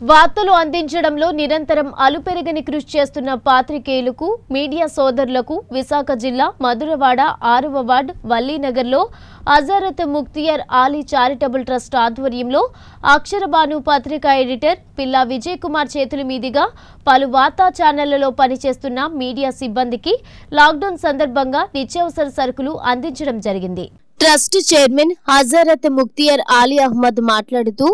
వార్తలు అందించడంలో నిరంతరం అలుపెరగని కృషి చేస్తున్న పాత్రికేయులకు మీడియా సోదరులకు విశాఖ జిల్లా మధురవాడ ఆరవ వార్డ్ వల్లీనగర్లో అజారత్ ముక్తియర్ ఆలీ చారిటబుల్ ట్రస్ట్ ఆధ్వర్యంలో అక్షరబాను పత్రికా ఎడిటర్ పిల్లా విజయ్ కుమార్ చేతుల మీదుగా పలు వార్తా ఛానళ్ళలో పనిచేస్తున్న మీడియా సిబ్బందికి లాక్డౌన్ సందర్భంగా నిత్యావసర సరుకులు అందించడం జరిగింది. ట్రస్ట్ చైర్మన్ హజరత్ ముక్తియర్ ఆలీ అహ్మద్ మాట్లాడుతూ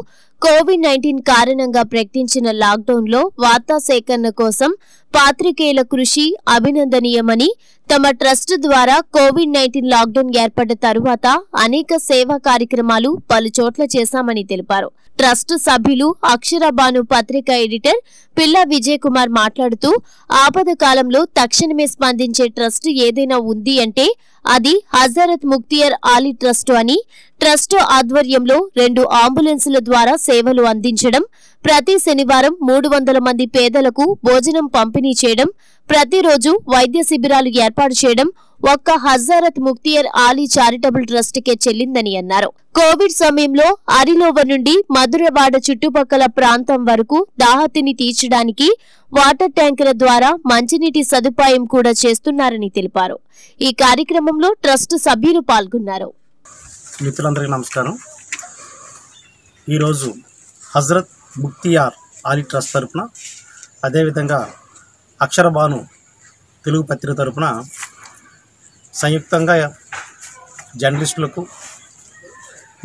కోవిడ్ నైన్టీన్ కారణంగా ప్రకటించిన లాక్డౌన్లో వార్తా సేకరణ కోసం పాత్రికేయుల కృషి అభినందనీయమని తమ ట్రస్ట్ ద్వారా కోవిడ్ నైన్టీన్ లాక్డౌన్ ఏర్పడ్డ తరువాత అనేక సేవా కార్యక్రమాలు పలు చోట్ల చేశామని తెలిపారు. ట్రస్ట్ సభ్యులు అక్షరబాను పత్రిక ఎడిటర్ పిల్ల విజయ్ కుమార్ మాట్లాడుతూ ఆపద కాలంలో తక్షణమే స్పందించే ట్రస్ట్ ఏదైనా ఉంది అంటే అది హజరత్ ముక్తియర్ ఆలీ ట్రస్ట్ అని ట్రస్ట్ ఆధ్వర్యంలో రెండు అంబులెన్సుల ద్వారా సేవలు అందించడం ప్రతి శనివారం మూడు వందల మంది పేదలకు భోజనం పంపిణీ చేయడం ప్రతిరోజు వైద్య శిబిరాలు ఏర్పాటు చేయడం ఒక్క హజారత్ ముక్తియర్ ఆలీ చారిటబుల్ ట్రస్ట్ కే చెల్లిందని అన్నారు. కోవిడ్ సమయంలో అరిలోవ నుండి మధురవాడ చుట్టుపక్కల ప్రాంతం వరకు దాహతిని తీర్చడానికి వాటర్ ట్యాంకుల ద్వారా మంచినీటి సదుపాయం కూడా చేస్తున్నారని తెలిపారు. ఈ కార్యక్రమంలో ట్రస్ట్ సభ్యులు పాల్గొన్నారు. మిత్రులందరికీ నమస్కారం. ఈరోజు హజరత్ ముక్తియార్ ఆలీ ట్రస్ట్ తరఫున అదేవిధంగా అక్షరభాను తెలుగు పత్రిక తరపున సంయుక్తంగా జర్నలిస్టులకు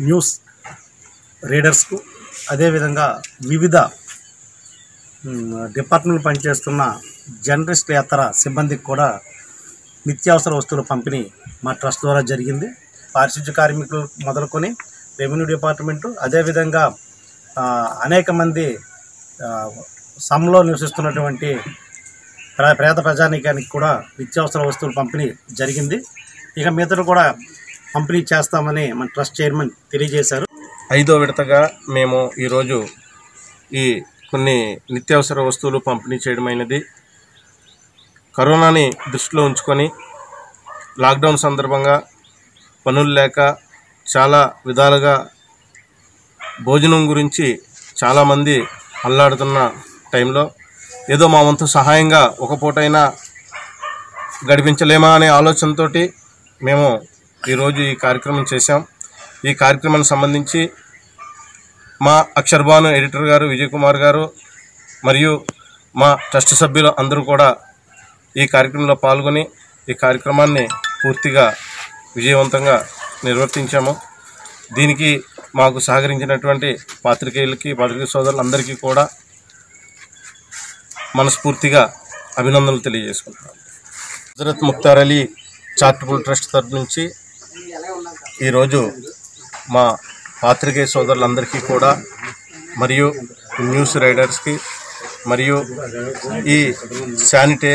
న్యూస్ రీడర్స్కు అదేవిధంగా వివిధ డిపార్ట్మెంట్లు పనిచేస్తున్న జర్నలిస్ట్ యాత్ర సిబ్బందికి కూడా నిత్యావసర వస్తువుల పంపిణీ మా ట్రస్ట్ ద్వారా జరిగింది. పారిశుద్ధ్య కార్మికులు మొదలుకొని రెవెన్యూ డిపార్ట్మెంటు అదేవిధంగా అనేక మంది సమ్లో నివసిస్తున్నటువంటి పేద ప్రజానీకానికి కూడా నిత్యావసర వస్తువులు పంపిణీ జరిగింది. ఇక మిగతా కూడా పంపిణీ చేస్తామని మన ట్రస్ట్ చైర్మన్ తెలియజేశారు. ఐదో విడతగా మేము ఈరోజు ఈ కొన్ని నిత్యావసర వస్తువులు పంపిణీ చేయడమైనది. కరోనాని దృష్టిలో ఉంచుకొని లాక్డౌన్ సందర్భంగా పనులు లేక చాలా విధాలుగా భోజనం గురించి చాలామంది అల్లాడుతున్న టైంలో ఏదో మా వంతు సహాయంగా ఒక పూటైనా గడిపించలేమా అనే ఆలోచనతో మేము ఈరోజు ఈ కార్యక్రమం చేశాం. ఈ కార్యక్రమానికి సంబంధించి మా అక్షర్భాను ఎడిటర్ గారు విజయ్ కుమార్ గారు మరియు మా ట్రస్ట్ సభ్యులు అందరూ కూడా ఈ కార్యక్రమంలో పాల్గొని ఈ కార్యక్రమాన్ని పూర్తిగా విజయవంతంగా నిర్వర్తించాము. దీనికి మాకు సహకరించినటువంటి పాత్రికేయులకి పాత్రికేయ సోదరులందరికీ కూడా మనస్ఫూర్తిగా అభినందనలు తెలియజేసుకుంటున్నాను. హజరత్ ముక్తార్ అలీ చారిటబుల్ ట్రస్ట్ తరఫు నుంచి ఈరోజు మా పాత్రికేయ సోదరులందరికీ కూడా మరియు న్యూస్ రైడర్స్కి మరియు ఈ శానిటే